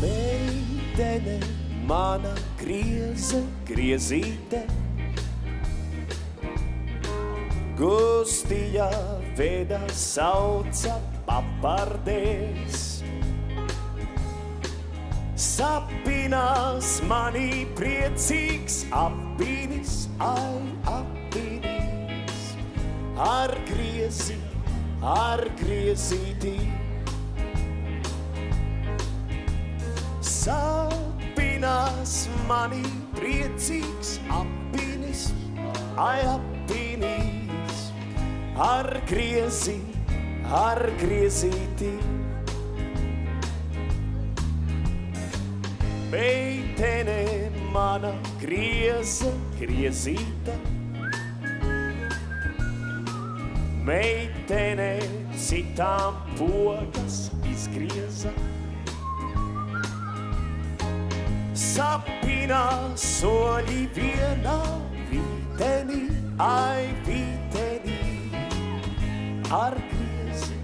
Meitene, mana grieze, griezīte, Gustija veda sauca papardēs. Sapinās manī priecīgs apīnis, ai apīnis, ar griezi, ar griezītī. Sapinās manī priecīgs apīnis, ai apīnis, ar griezi, ar griezītī. Meitene mana grieza, griezīta. Meitene citām pogas izgrieza. Sapinā soļi vienā vitenī, ai vitenī. Ar griezi,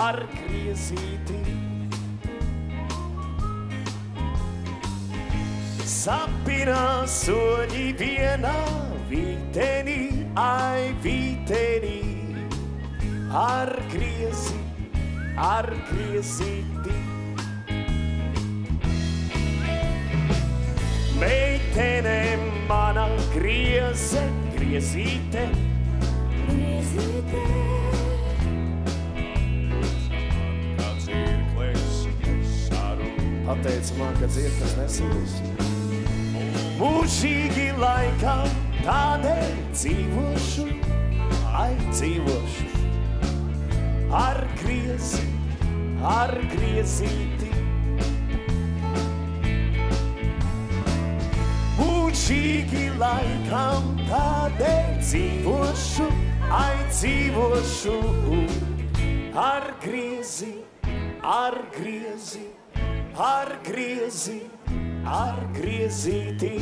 ar griezītī. Sapinā soļi vienā vitenī, ai vitenī. Ar griezi, ar griezītī. Grieze, griezīte, sarū. pateica man, ka dziesmas nesūs. Mūžīgi laikam tādēļ dzīvošu, ai dzīvošu. Ar griezi, ar griezīti. Mūžīgi laikam tādēļ dzīvošu, ai dzīvošu. Ar griezi, ar griezi, ar griezi, ar griezītī.